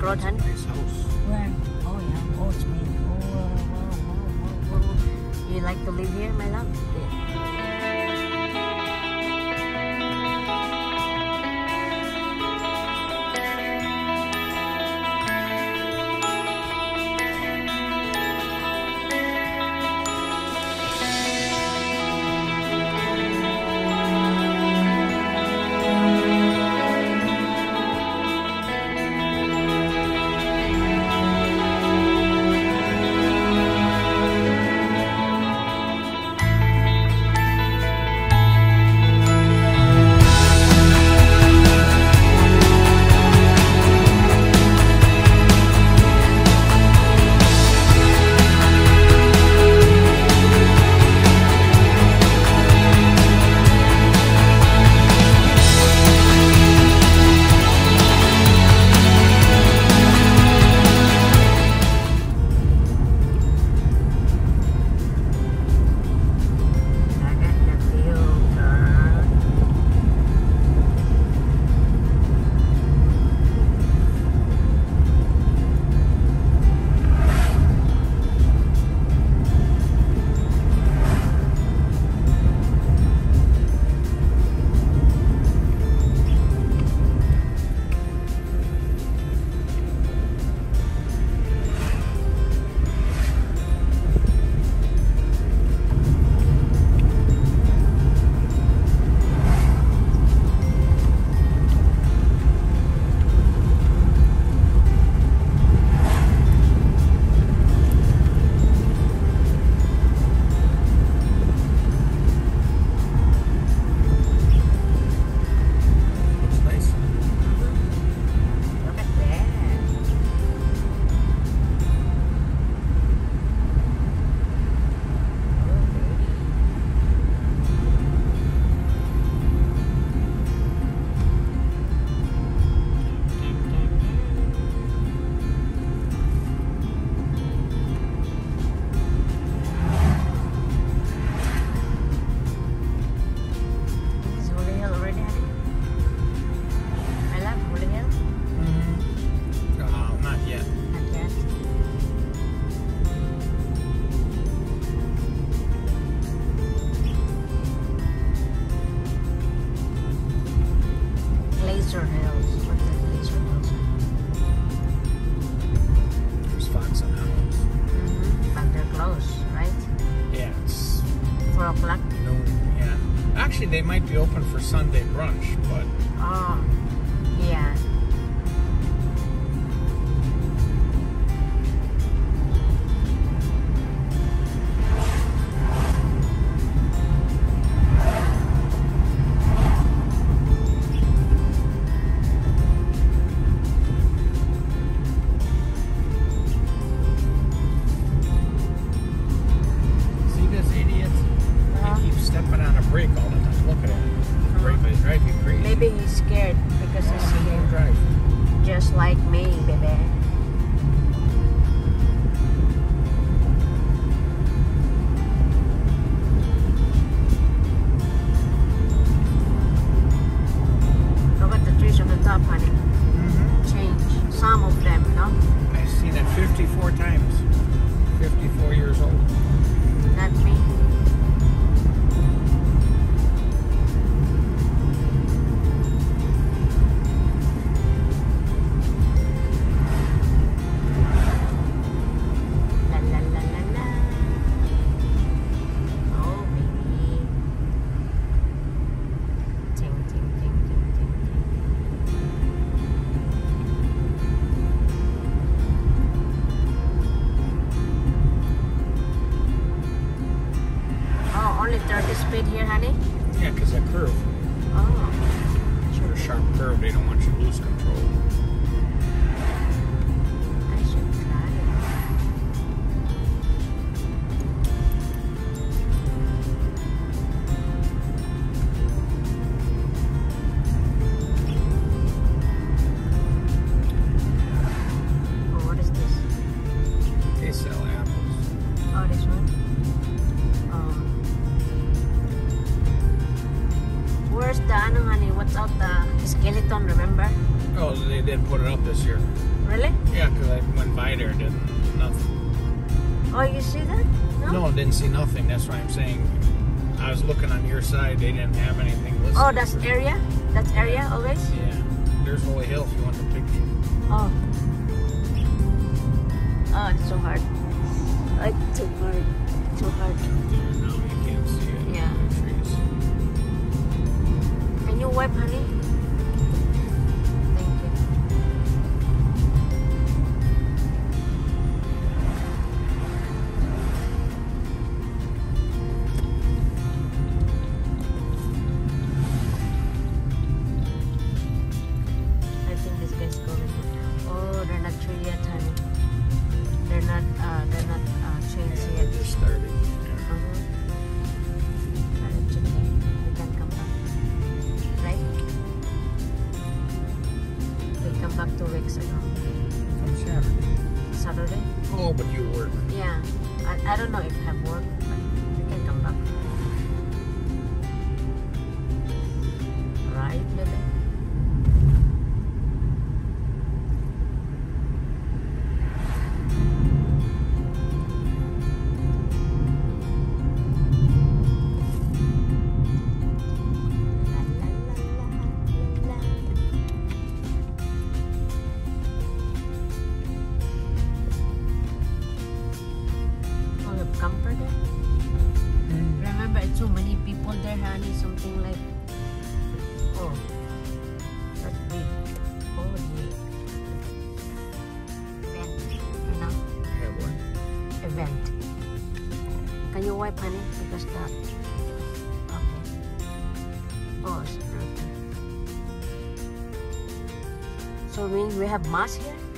Croton? This house. Where? Oh yeah, oh it's me. Oh, wow, wow, wow, wow. You like to live here, my love? Yeah. just like me, baby. control. what's up, the skeleton, remember? Oh, they didn't put it up this year. Really? Yeah, because I went by there didn't nothing. Oh, you see that? No? no, didn't see nothing. That's why I'm saying I was looking on your side. They didn't have anything listed. Oh, that's area? That's area always? Yeah. There's Holy Hill if you want the picture. Oh. Oh, it's so hard. It's too hard. Too hard. You honey? You wipe. Because that. Okay. Oh, it's dirty. So we we have mass here.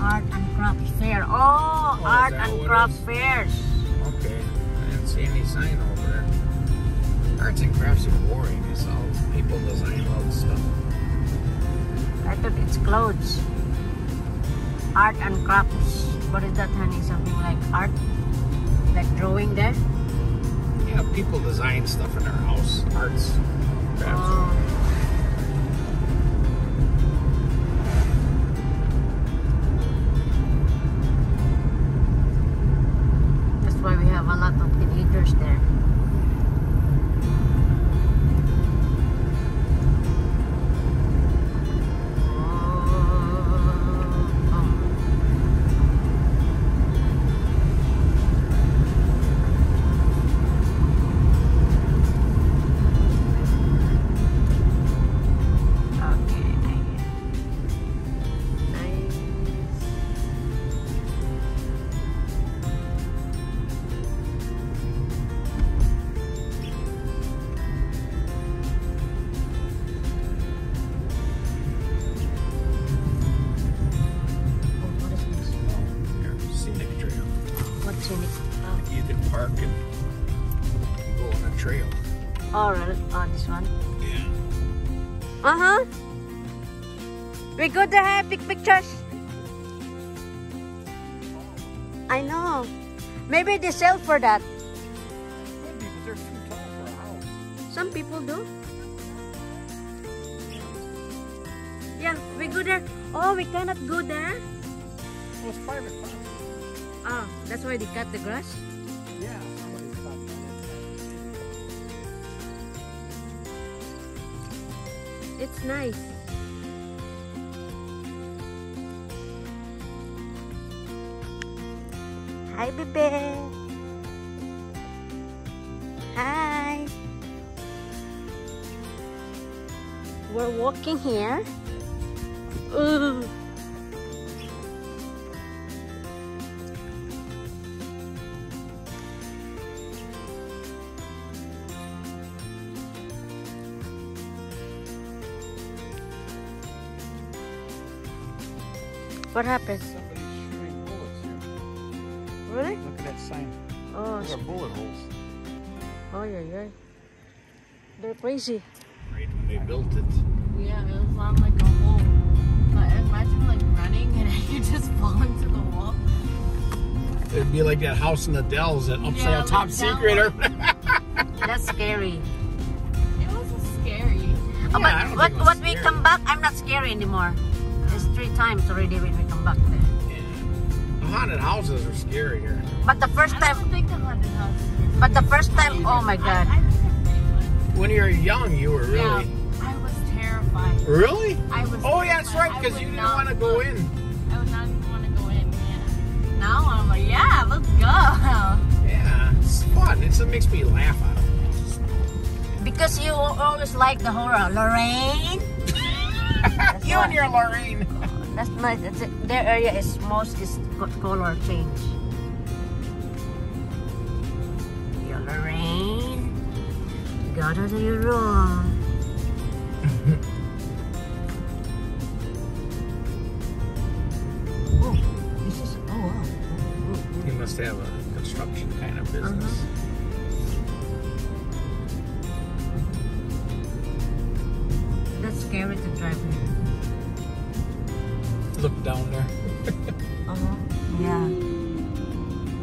Art and Craft Fair. Oh, is Art and Craft is? Fairs. Okay, I didn't see any sign over there. Arts and crafts are boring. It's all people design all the stuff. I thought it's clothes. Art and crafts. What is that, honey? Something like art? Like drawing there? Yeah, people design stuff in their house. Arts, crafts. Oh. Oh, You can park and go on a trail. All right? Oh, this one? Yeah. Uh-huh. We go there, have big pictures. I know. Maybe they sell for that. Maybe, but they're too tall for a house. Some people do. Yeah, we go there. Oh, we cannot go there. Well, it's private property. Ah, that's why they cut the grass. Yeah, it. It's nice. Hi, bebe. Hi. We're walking here. Ooh. What happened? Somebody's shooting bullets here. Really? Look at that sign. Oh, Those are bullet holes. oh yeah, yeah. They're crazy. Right when they built it. Yeah, it was on like a hole. But imagine like running and you just fall into the wall. It'd be like that house in the Dells, that upside Yeah, down top like that secret. or- That's scary. It was scary. Oh, Yeah, I but don't what, think it was we come back, I'm not scary anymore. It's three times already when we come back there. Yeah. The haunted houses are scary here. But the first I time, don't think the haunted house. but the first time, oh my god. I think they're pretty fun. When you were young, you were really. Yeah, I was terrified. Really? I was. Oh, yeah, that's right, because you didn't want to go in. I would not even want to go in. Yeah. Now I'm like, yeah, let's go. Yeah, it's fun. It's, it makes me laugh out of Because you always like the horror. Lorraine? you and your Lorraine. That's nice. That's it. Their area is most is co- color change. Your Lorraine. Got to do you wrong. oh, this is, oh wow. Oh, You must have a construction kind of business. oh. That's scary to drive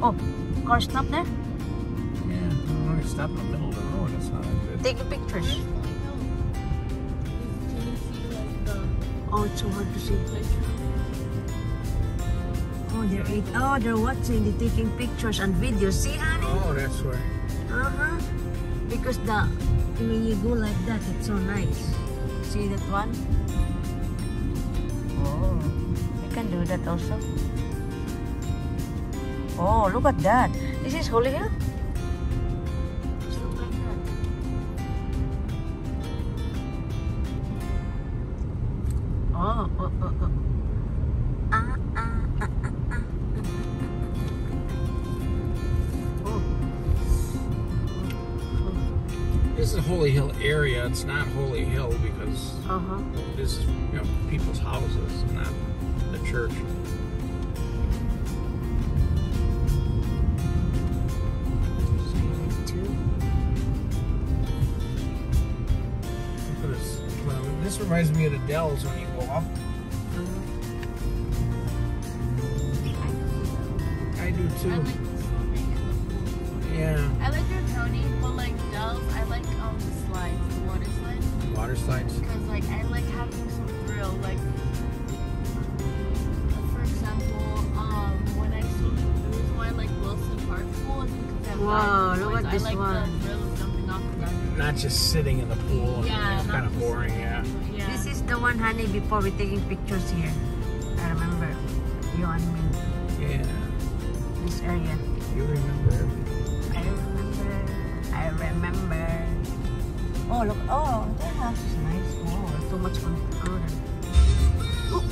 Oh, car stop there? Yeah, I stop in the middle of the road. That's not good. Taking pictures. Can you see like the Oh, it's so hard to see. picture? Oh, they're eat. Oh, they're watching. They're taking pictures and videos. See, honey? Oh, that's where. Uh huh. Because the when you go like that, it's so nice. See that one? Oh, you can do that also. Oh, look at that. This is Holy Hill. Just look like that. Oh, oh, oh, oh. Ah, ah, ah, ah, ah. Oh. This is Holy Hill area. It's not Holy Hill because Uh huh. this is you know people's houses, not the church. Reminds me of the Dells when you go up. I do I too. like the swimming and the pool. Yeah. I like your Tony, but like Dells, I like um the slides, the water slides, Water slides. because like I like having some thrill. Like, for example, um when I swim, the reason why I like Wilson Park Pool is because I have Wow, diving look at this I like one. the thrill of jumping off the diving Not just sitting in the pool. Yeah, It's kind of boring, yeah the one, honey, before we taking pictures here. I remember you and me. Yeah. This area. You remember? I remember. I remember. Oh, look. Oh, that house is nice. Oh, too much on oh, the